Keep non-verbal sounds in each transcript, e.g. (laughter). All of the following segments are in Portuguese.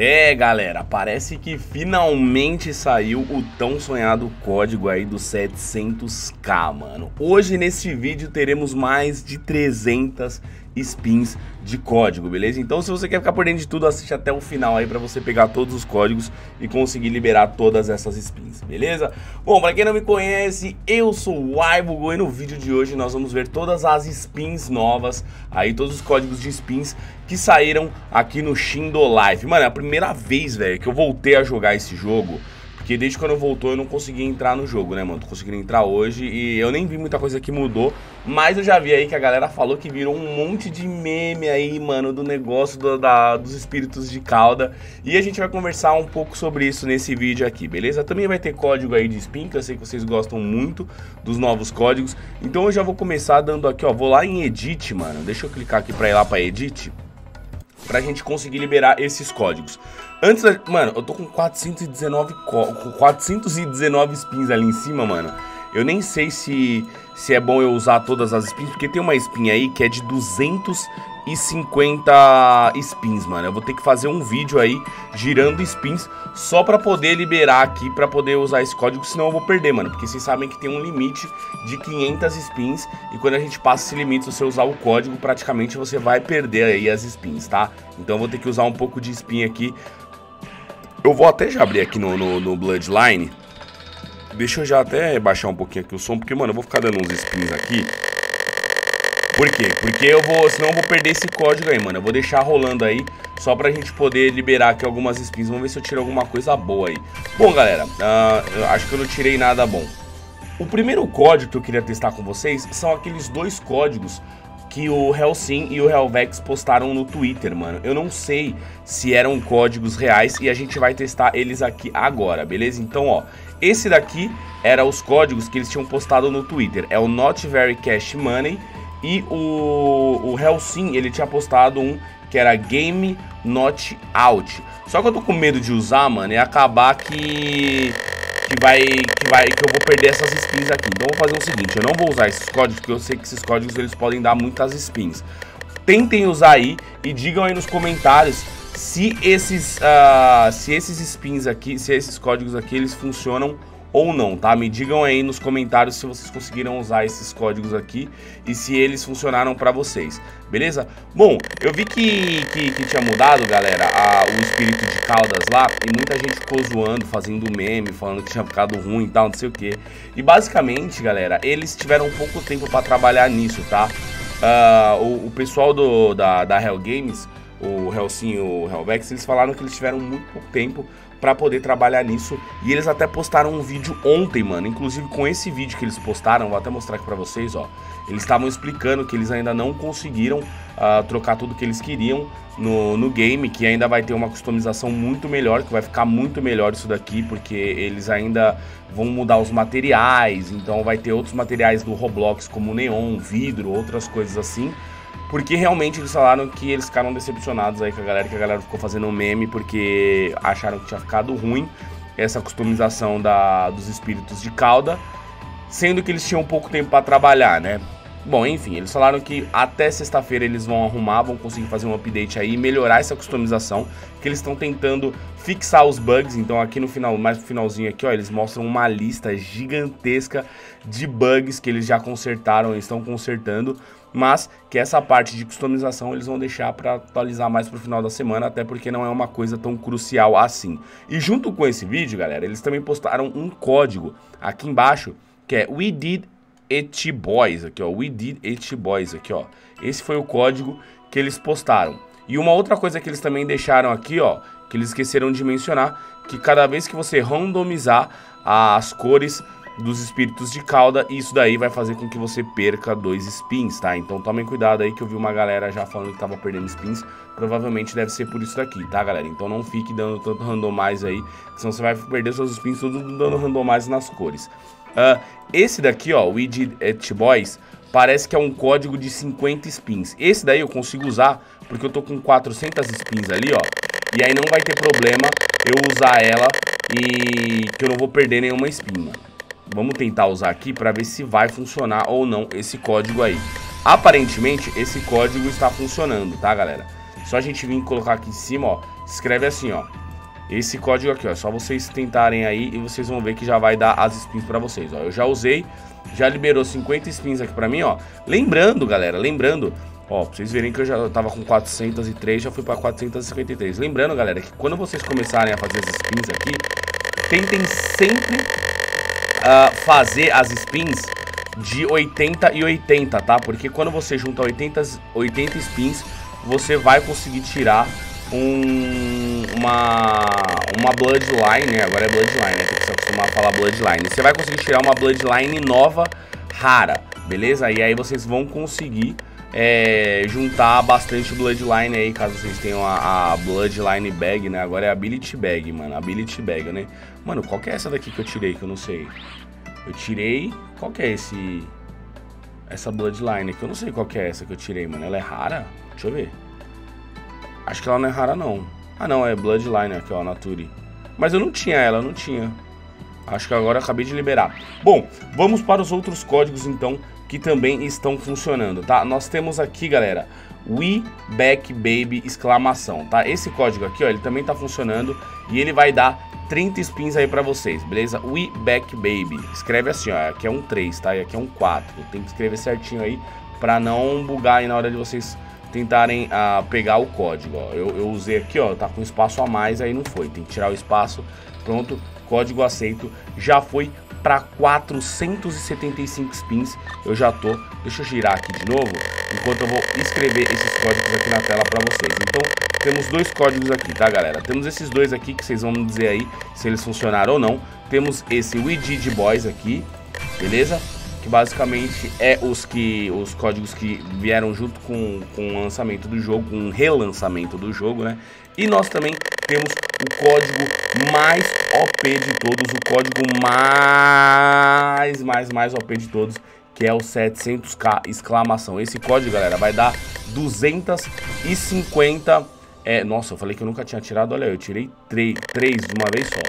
É, galera, parece que finalmente saiu o tão sonhado código aí dos 700k, mano. Hoje nesse vídeo teremos mais de 300 spins de código, beleza? Então se você quer ficar por dentro de tudo, assiste até o final aí pra você pegar todos os códigos e conseguir liberar todas essas spins, beleza? Bom, pra quem não me conhece, eu sou o Aibugo e no vídeo de hoje nós vamos ver todas as spins novas, aí todos os códigos de spins que saíram aqui no Shindo Live. Mano, é a primeira vez, velho, que eu voltei a jogar esse jogo porque desde quando voltou eu não consegui entrar no jogo, né, mano? Tô conseguindo entrar hoje e eu nem vi muita coisa que mudou, mas eu já vi aí que a galera falou que virou um monte de meme aí, mano, do negócio do, da, dos espíritos de cauda. E a gente vai conversar um pouco sobre isso nesse vídeo aqui, beleza? Também vai ter código aí de spin, que eu sei que vocês gostam muito dos novos códigos. Então eu já vou começar dando aqui, ó, vou lá em Edit, mano. Deixa eu clicar aqui pra ir lá pra Edit pra gente conseguir liberar esses códigos. Antes, da... mano, eu tô com 419, co... 419 spins ali em cima, mano. Eu nem sei se, se é bom eu usar todas as spins, porque tem uma spin aí que é de 250 spins, mano. Eu vou ter que fazer um vídeo aí girando spins só pra poder liberar aqui, pra poder usar esse código, senão eu vou perder, mano. Porque vocês sabem que tem um limite de 500 spins e quando a gente passa esse limite, se você usar o código, praticamente você vai perder aí as spins, tá? Então eu vou ter que usar um pouco de spin aqui. Eu vou até já abrir aqui no, no, no Bloodline Deixa eu já até baixar um pouquinho aqui o som, porque, mano, eu vou ficar dando uns spins aqui. Por quê? Porque eu vou, senão eu vou perder esse código aí, mano. Eu vou deixar rolando aí, só pra gente poder liberar aqui algumas spins. Vamos ver se eu tiro alguma coisa boa aí. Bom, galera, uh, acho que eu não tirei nada bom. O primeiro código que eu queria testar com vocês são aqueles dois códigos que o Hellsim e o Hellvex postaram no Twitter, mano. Eu não sei se eram códigos reais e a gente vai testar eles aqui agora, beleza? Então, ó, esse daqui era os códigos que eles tinham postado no Twitter. É o Not Very Cash Money e o, o Hellsim, ele tinha postado um que era Game Not Out. Só que eu tô com medo de usar, mano, e acabar que que vai que vai que eu vou perder essas spins aqui. Então vou fazer o seguinte, eu não vou usar esses códigos porque eu sei que esses códigos eles podem dar muitas spins. Tentem usar aí e digam aí nos comentários se esses, uh, se esses spins aqui, se esses códigos aqui, eles funcionam ou não, tá? Me digam aí nos comentários se vocês conseguiram usar esses códigos aqui e se eles funcionaram pra vocês, beleza? Bom, eu vi que, que, que tinha mudado, galera, a, o espírito de Caldas lá e muita gente ficou zoando, fazendo meme, falando que tinha ficado ruim e tal, não sei o que. E basicamente, galera, eles tiveram pouco tempo pra trabalhar nisso, tá? Uh, o, o, pessoal do, da, da Hell Games o Hellsin e o Hellvex, eles falaram que eles tiveram muito pouco tempo para poder trabalhar nisso. E eles até postaram um vídeo ontem, mano. Inclusive com esse vídeo que eles postaram, vou até mostrar aqui pra vocês, ó. Eles estavam explicando que eles ainda não conseguiram uh, trocar tudo que eles queriam no, no game, que ainda vai ter uma customização muito melhor, que vai ficar muito melhor isso daqui, porque eles ainda vão mudar os materiais, então vai ter outros materiais do Roblox, como neon, vidro, outras coisas assim. Porque realmente eles falaram que eles ficaram decepcionados aí com a galera, que a galera ficou fazendo meme porque acharam que tinha ficado ruim essa customização da, dos espíritos de cauda, sendo que eles tinham pouco tempo para trabalhar, né? Bom, enfim, eles falaram que até sexta-feira eles vão arrumar, vão conseguir fazer um update aí e melhorar essa customização, que eles estão tentando fixar os bugs, então aqui no final, mais no finalzinho aqui, ó, eles mostram uma lista gigantesca de bugs que eles já consertaram, estão consertando, mas que essa parte de customização eles vão deixar para atualizar mais pro final da semana, até porque não é uma coisa tão crucial assim. E junto com esse vídeo, galera, eles também postaram um código aqui embaixo, que é We Did It Boys, aqui ó, We Did It Boys, aqui ó. Esse foi o código que eles postaram. E uma outra coisa que eles também deixaram aqui, ó, que eles esqueceram de mencionar, que cada vez que você randomizar as cores dos espíritos de cauda, isso daí vai fazer com que você perca dois spins, tá? Então tomem cuidado aí que eu vi uma galera já falando que tava perdendo spins, provavelmente deve ser por isso daqui, tá, galera? Então não fique dando tanto randomize aí, senão você vai perder seus spins tudo dando randomize nas cores. Uh, esse daqui, ó, o Did It Boys, parece que é um código de 50 spins. Esse daí eu consigo usar porque eu tô com 400 spins ali, ó, e aí não vai ter problema eu usar ela e que eu não vou perder nenhuma spin, mano. Vamos tentar usar aqui para ver se vai funcionar ou não esse código aí. Aparentemente, esse código está funcionando, tá, galera? Só a gente vir colocar aqui em cima, ó. Escreve assim, ó. Esse código aqui, ó. Só vocês tentarem aí e vocês vão ver que já vai dar as spins pra vocês, ó. Eu já usei, já liberou 50 spins aqui pra mim, ó. Lembrando, galera, lembrando... Ó, pra vocês verem que eu já tava com 403, já fui pra 453. Lembrando, galera, que quando vocês começarem a fazer as spins aqui, tentem sempre fazer as spins de 80 e 80, tá? Porque quando você junta 80, 80 spins, você vai conseguir tirar um, uma, uma Bloodline, né? Agora é Bloodline, né? Tem que se acostumar a falar Bloodline. Você vai conseguir tirar uma Bloodline nova, rara, beleza? E aí vocês vão conseguir é, juntar bastante Bloodline aí, caso vocês tenham a, a, Bloodline Bag, né? Agora é Ability Bag, mano. Ability Bag, né? Mano, qual que é essa daqui que eu tirei, que eu não sei? Eu tirei... Qual que é esse... Essa Bloodline, que eu não sei qual que é essa que eu tirei, mano. Ela é rara? Deixa eu ver. Acho que ela não é rara, não. Ah, não. É Bloodline aqui, ó. Nature. Mas eu não tinha ela, eu não tinha. Acho que agora acabei de liberar. Bom, vamos para os outros códigos, então, que também estão funcionando, tá? Nós temos aqui, galera, We Back Baby exclamação, tá? Esse código aqui, ó, ele também tá funcionando e ele vai dar 30 spins aí pra vocês, beleza? We Back Baby, escreve assim, ó, aqui é um 3, tá? E aqui é um 4, tem que escrever certinho aí pra não bugar aí na hora de vocês tentarem uh, pegar o código, ó. Eu, eu usei aqui, ó, tá com espaço a mais, aí não foi, tem que tirar o espaço, pronto, código aceito, já foi para 475 spins. Eu já tô. Deixa eu girar aqui de novo, enquanto eu vou escrever esses códigos aqui na tela para vocês. Então, temos dois códigos aqui, tá, galera? Temos esses dois aqui que vocês vão me dizer aí se eles funcionaram ou não. Temos esse WeDid Boys aqui, beleza? Que basicamente é os que os códigos que vieram junto com, com o lançamento do jogo, um relançamento do jogo, né? E nós também temos o código mais OP de todos, o código mais, mais, mais OP de todos, que é o 700k exclamação. Esse código, galera, vai dar 250... É, nossa, eu falei que eu nunca tinha tirado, olha, eu tirei 3, 3 de uma vez só.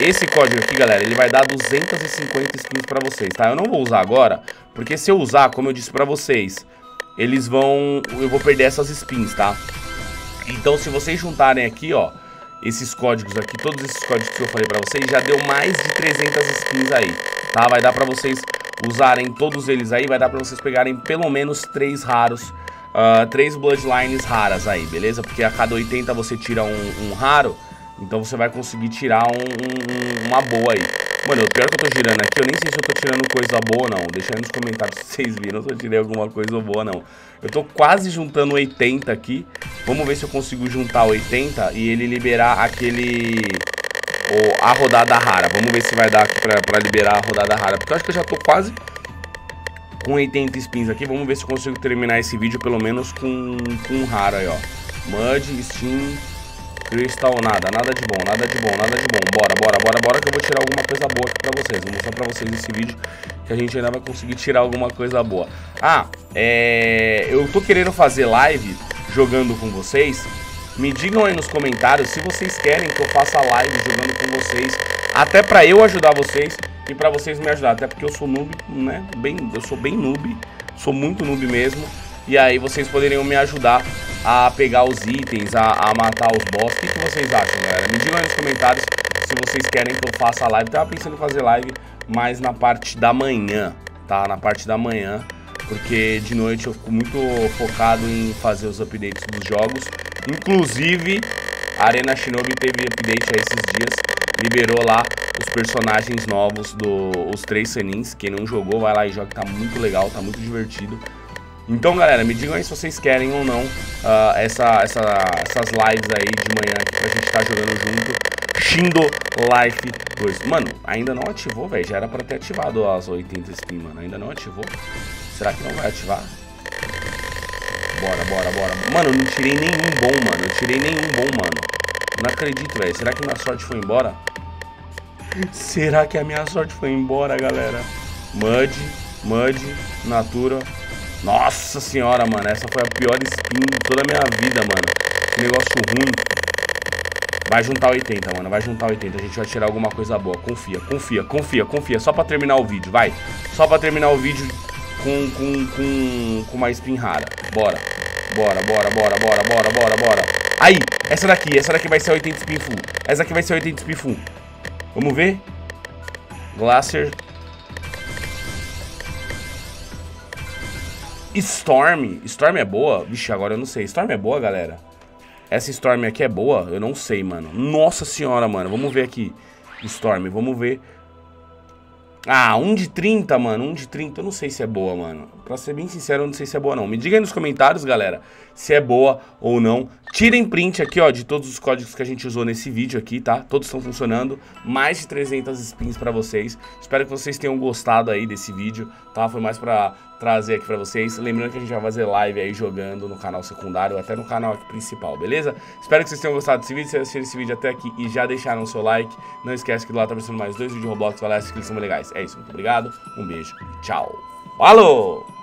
Esse código aqui, galera, ele vai dar 250 skins pra vocês, tá? Eu não vou usar agora, porque se eu usar, como eu disse pra vocês, eles vão... Eu vou perder essas skins, tá? Então, se vocês juntarem aqui, ó, esses códigos aqui, todos esses códigos que eu falei pra vocês, já deu mais de 300 skins aí, tá? Vai dar pra vocês usarem todos eles aí, vai dar pra vocês pegarem pelo menos 3 raros, uh, 3 Bloodlines raras aí, beleza? Porque a cada 80 você tira um, um raro, então você vai conseguir tirar um, um, uma boa aí. Mano, o pior que eu tô girando aqui, eu nem sei se eu tô tirando coisa boa ou não. Deixa aí nos comentários se vocês viram se eu tirei alguma coisa boa ou não. Eu tô quase juntando 80 aqui. Vamos ver se eu consigo juntar 80 e ele liberar aquele... O, a rodada rara. Vamos ver se vai dar aqui pra, pra liberar a rodada rara. Porque eu acho que eu já tô quase com 80 spins aqui. Vamos ver se eu consigo terminar esse vídeo pelo menos com, com um raro aí, ó. Mud, Steam... Crystal, nada, nada de bom, nada de bom, nada de bom. Bora, bora, bora, bora que eu vou tirar alguma coisa boa aqui pra vocês. Vou mostrar pra vocês esse vídeo que a gente ainda vai conseguir tirar alguma coisa boa. Ah, é... Eu tô querendo fazer live jogando com vocês. Me digam aí nos comentários se vocês querem que eu faça live jogando com vocês. Até pra eu ajudar vocês e pra vocês me ajudar. Até porque eu sou noob, né? Bem, eu sou bem noob. Sou muito noob mesmo. E aí vocês poderiam me ajudar a pegar os itens, a, a matar os boss. O que, que, vocês acham, galera? Me digam aí nos comentários se vocês querem que eu faça a live. Tava pensando em fazer live mais na parte da manhã, tá? Na parte da manhã. Porque de noite eu fico muito focado em fazer os updates dos jogos. Inclusive, a Arena Shinobi teve update aí esses dias. Liberou lá os personagens novos dos três Senins. Quem não jogou, vai lá e joga, tá muito legal, tá muito divertido. Então, galera, me digam aí se vocês querem ou não uh, essa, essa, essas lives aí de manhã aqui pra gente estar tá jogando junto. Shindo Life 2. Mano, ainda não ativou, velho. Já era pra ter ativado as 80 spin, mano. Ainda não ativou. Será que não vai ativar? Bora, bora, bora. Mano, eu não tirei nenhum bom, mano. Eu tirei nenhum bom, mano. Não acredito, velho. Será que minha sorte foi embora? (laughs) Será que a minha sorte foi embora, galera? Mud, Mud, Natura, nossa senhora, mano. Essa foi a pior spin de toda a minha vida, mano. Que negócio ruim. Vai juntar 80, mano. Vai juntar 80. A gente vai tirar alguma coisa boa. Confia, confia, confia, confia. Só pra terminar o vídeo, vai. Só pra terminar o vídeo com, com, com, com uma spin rara. Bora. Bora, bora, bora, bora, bora, bora, bora. Aí, essa daqui, essa daqui vai ser 80 spin full. Essa daqui vai ser 80 spin full. Vamos ver? Glacier. Storm. Storm é boa? Vixe, agora eu não sei. Storm é boa, galera? Essa Storm aqui é boa? Eu não sei, mano. Nossa senhora, mano. Vamos ver aqui. Storm, vamos ver. Ah, 1 de 30, mano. 1 de 30, eu não sei se é boa, mano. Pra ser bem sincero, eu não sei se é boa, não. Me diga aí nos comentários, galera, se é boa ou não. Tirem print aqui, ó, de todos os códigos que a gente usou nesse vídeo aqui, tá? Todos estão funcionando. Mais de 300 spins pra vocês. Espero que vocês tenham gostado aí desse vídeo, tá? Foi mais pra trazer aqui pra vocês. Lembrando que a gente vai fazer live aí jogando no canal secundário, até no canal aqui principal, beleza? Espero que vocês tenham gostado desse vídeo. Se assistiram esse vídeo até aqui e já deixaram o seu like, não esquece que do lado tá aparecendo mais dois vídeos de Roblox, galera, que eles são legais. É isso, muito obrigado, um beijo, tchau. Falou!